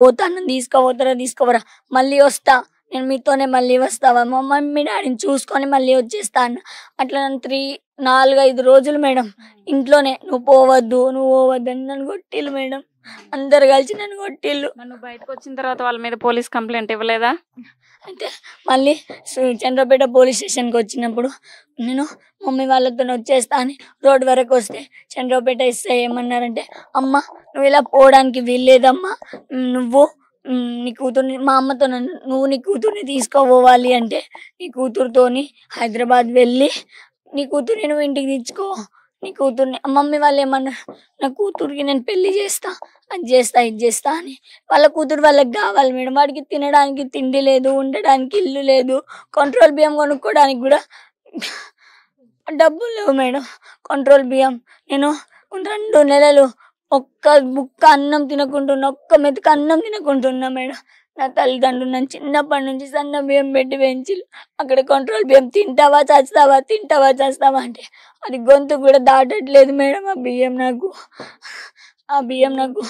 పోతాను తీసుకోపోతారా తీసుకోవరా మళ్ళీ వస్తా. నేను మీతోనే మళ్ళీ వస్తావా? మా మమ్మీ డాడీని చూసుకొని మళ్ళీ వచ్చేస్తాను అట్లా నన్ను త్రీ నాలుగు ఐదు రోజులు మేడం. ఇంట్లోనే. నువ్వు పోవద్దు నువ్వు పోవద్దు అని నన్ను కొట్టిల్లు మేడం. అందరు కలిసి నన్ను కొట్టిల్లు నన్ను బయటకు వచ్చిన తర్వాత వాళ్ళ మీద పోలీస్ కంప్లైంట్ ఇవ్వలేదా? అయితే మళ్ళీ చంద్రపేట పోలీస్ స్టేషన్కి వచ్చినప్పుడు నేను మమ్మీ వాళ్ళతో వచ్చేస్తా అని రోడ్ వరకు వస్తే చంద్రపేట ఇస్తే ఏమన్నారంటే అమ్మ నువ్వు ఇలా పోవడానికి వీల్లేదమ్మా. నువ్వు నీ కూతుర్ని మా అమ్మతో నువ్వు నీ కూతుర్ని తీసుకోపోవాలి అంటే నీ కూతురుతోని హైదరాబాద్ వెళ్ళి నీ కూతుర్ని నువ్వు ఇంటికి తెచ్చుకో. నీ కూతుర్ని. మమ్మీ వాళ్ళు ఏమన్నా నా కూతురికి నేను పెళ్ళి చేస్తా అది చేస్తా ఇది చేస్తా అని. వాళ్ళ కూతురు వాళ్ళకి కావాలి మేడం. వాడికి తినడానికి తిండి లేదు ఉండడానికి ఇల్లు లేదు కంట్రోల్ బియ్యం కొనుక్కోవడానికి కూడా డబ్బులు లేవు మేడం. కంట్రోల్ బియ్యం. నేను రెండు నెలలు ఒక్క బుక్క అన్నం తినకుంటున్నా ఒక్క మెతుక అన్నం తినకుంటున్నా మేడం. నా తల్లిదండ్రులు నన్ను చిన్నప్పటి నుంచి సన్న బియ్యం పెట్టి పెంచి అక్కడ కంట్రోల్ బియ్యం తింటావా చస్తావా? తింటావా చస్తావా అంటే అది గొంతు కూడా దాటట్లేదు మేడం ఆ బియ్యం నాకు. ఆ బియ్యం నాకు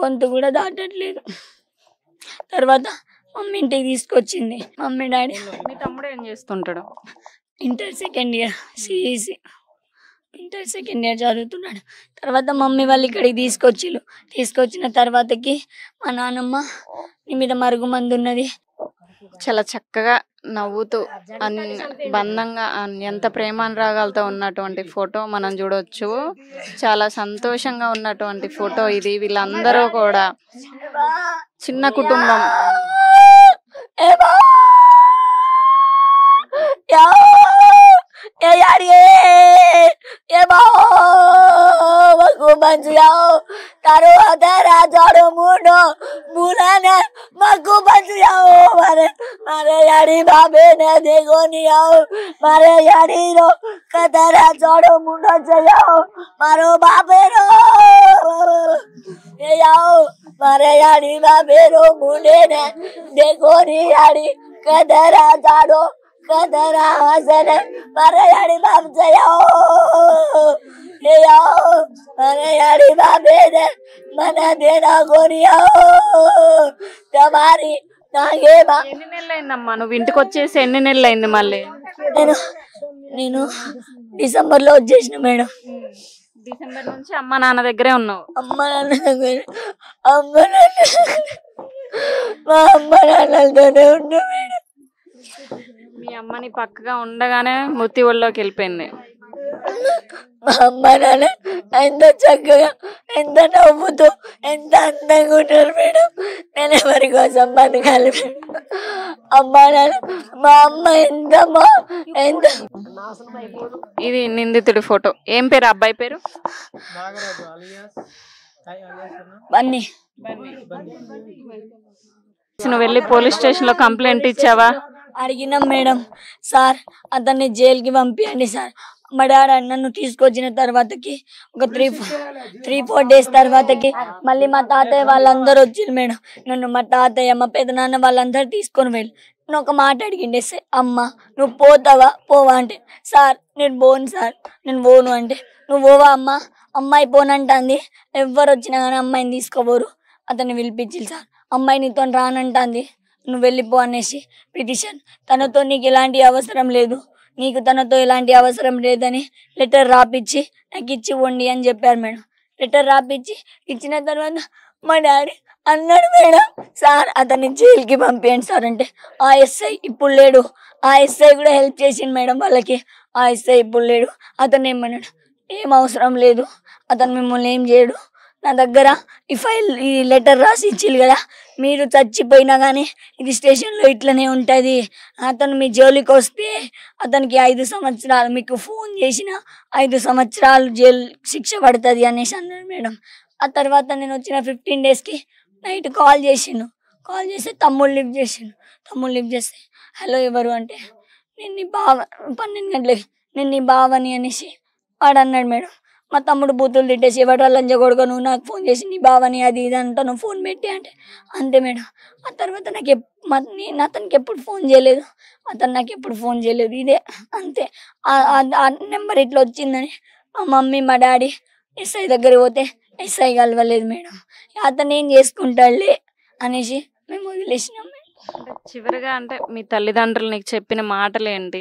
గొంతు కూడా దాటట్లేదు. తర్వాత మమ్మీ ఇంటికి తీసుకొచ్చింది. Mummy daddy. మీ తమ్ముడు ఏం చేస్తుంటాడు? Inter second year CEC. Inter second year చదువుతున్నాడు. తర్వాత మమ్మీ వాళ్ళు ఇక్కడికి తీసుకొచ్చిళ్ళు. తీసుకొచ్చిన తర్వాతకి మా నాన్నమ్మ నీ మీద మరుగు మందు ఉన్నది. చాలా చక్కగా నవ్వుతూ అన్- బంధంగా ఎంత ప్రేమ అనురాగాలతో ఉన్నటువంటి ఫోటో మనం చూడొచ్చు. చాలా సంతోషంగా ఉన్నటువంటి ఫోటో ఇది. వీళ్ళందరూ కూడా చిన్న కుటుంబం. બંજિયાઓ તારો અધારા જાડો મોઢો બુલાને મગુ બંજિયાઓ મારે મારે યારી બાબે ને દેગો ની આવો મારે યારી રો કધારા જાડો મોઢો જયાઓ મારો બાબે રો એ આવો મારે યારી બાબે રો મુંડે ને દેગો ની યારી કધારા જાડો કધારા હસને મારે યારી બાપ જયાઓ మన దేనా గోరియా తమారి ఎన్ని నెలలు అయిందమ్మా నువ్వు ఇంటికి వచ్చేసి ఎన్ని నెలలు అయింది మళ్ళీ? నేను నేను డిసెంబర్లో వచ్చేసిన మేడం. డిసెంబర్ నుంచి అమ్మ నాన్న దగ్గరే ఉన్నావు. అమ్మ నాన్న దగ్గర అమ్మ నాన్న మా అమ్మ నాన్నలతోనే ఉన్నా మేడం. మీ అమ్మని పక్కగా ఉండగానే ముత్తి ఒళ్ళోకి వెళ్ళిపోయింది. అమ్మ నాన్న ఎంత చక్కగా ఎంత నవ్వుతూ ఎంత అందంగా ఉంటారు మేడం. నేను ఎవరి కోసం బతకాలి మేడం? అమ్మ నాన్న మా అమ్మ ఎంత మా ఎంత. ఇది నిందితుడి ఫోటో. ఏం పేరు? అబ్బాయి పేరు? బన్నీ. నువ్వు వెళ్ళి పోలీస్ స్టేషన్లో కంప్లైంట్ ఇచ్చావా? అడిగినాం మేడం సార్ అతన్ని జైలుకి పంపించండి సార్. మా డాడీ నన్ను తీసుకొచ్చిన తర్వాతకి ఒక త్రీ త్రీ ఫోర్ డేస్ తర్వాతకి మళ్ళీ మా తాతయ్య వాళ్ళందరూ వచ్చింది మేడం. నన్ను మా తాతయ్య మా పెదనాన్న వాళ్ళందరూ తీసుకొని వెళ్ళి నేను ఒక మాట అడిగిండే "సే, అమ్మ నువ్వు పోతావా? పోవా అంటే సార్ నేను పోను సార్ నేను పోను అంటే నువ్వు పోవా అమ్మ? అమ్మాయి పోనంటుంది. ఎవ్వరు వచ్చినా కానీ అమ్మాయిని తీసుకోపోరు అతన్ని పిలిపించి సార్. అమ్మాయి నీతో రానంటుంది. నువ్వు వెళ్ళిపో అనేసి పిటిషన్. తనతో నీకు ఎలాంటి అవసరం లేదు. నీకు తనతో ఎలాంటి అవసరం లేదని లెటర్ రాపిచ్చి నాకు ఇచ్చి వండి అని చెప్పారు మేడం. లెటర్ రాపిచ్చి ఇచ్చిన తర్వాత మా డాడీ అన్నాడు మేడం సార్ అతన్ని జైలుకి పంపించండి సార్ అంటే ఆ ఎస్ఐ ఇప్పుడు లేడు. ఆ ఎస్ఐ కూడా హెల్ప్ చేసిండు మేడం వాళ్ళకి. ఆ ఎస్ఐ ఇప్పుడు లేడు. అతను ఏమన్నాడు ఏం అవసరం లేదు. అతను మిమ్మల్ని ఏం చేయడు. నా దగ్గర ఈ ఫైల్ ఈ లెటర్ రాసి ఇచ్చిల్లు కదా. మీరు చచ్చిపోయినా కానీ ఇది స్టేషన్లో ఇట్లనే ఉంటుంది. అతను మీ జోలికి వస్తే అతనికి ఐదు సంవత్సరాలు మీకు ఫోన్ చేసిన ఐదు సంవత్సరాలు జైలు శిక్ష పడుతుంది అనేసి అన్నాడు మేడం. ఆ తర్వాత నేను వచ్చిన ఫిఫ్టీన్ డేస్కి నైట్ కాల్ చేసిండు. కాల్ చేస్తే తమ్ముడు లిఫ్ట్ చేసిండు. తమ్ముడు లిఫ్ట్ చేస్తే హలో ఎవరు? అంటే నేను నీ బావ పన్నెండు గంటలకి నేను నీ బావని అనేసి వాడు అన్నాడు మేడం. మా తమ్ముడు బూతులు తిట్టేసి ఎవడు లంజ నువ్వు నాకు ఫోన్ చేసి నీ బావని అది ఇది అంటా నువ్వు ఫోన్ పెట్టి అంటే అంతే మేడం. ఆ తర్వాత నాకు మా- నేను అతనికి ఎప్పుడు ఫోన్ చేయలేదు. అతను నాకు ఎప్పుడు ఫోన్ చేయలేదు. ఇదే అంతే. ఆ- నెంబర్ ఇట్లా వచ్చిందని మా మమ్మీ మా డాడీ ఎస్ఐ దగ్గరికి పోతే ఎస్ఐ కలవలేదు మేడం. అతను ఏం చేసుకుంటాడులే? అనేసి మేము వదిలేసినాం చివరిగా అంటే మీ తల్లిదండ్రులు నీకు చెప్పిన మాటలు ఏంటి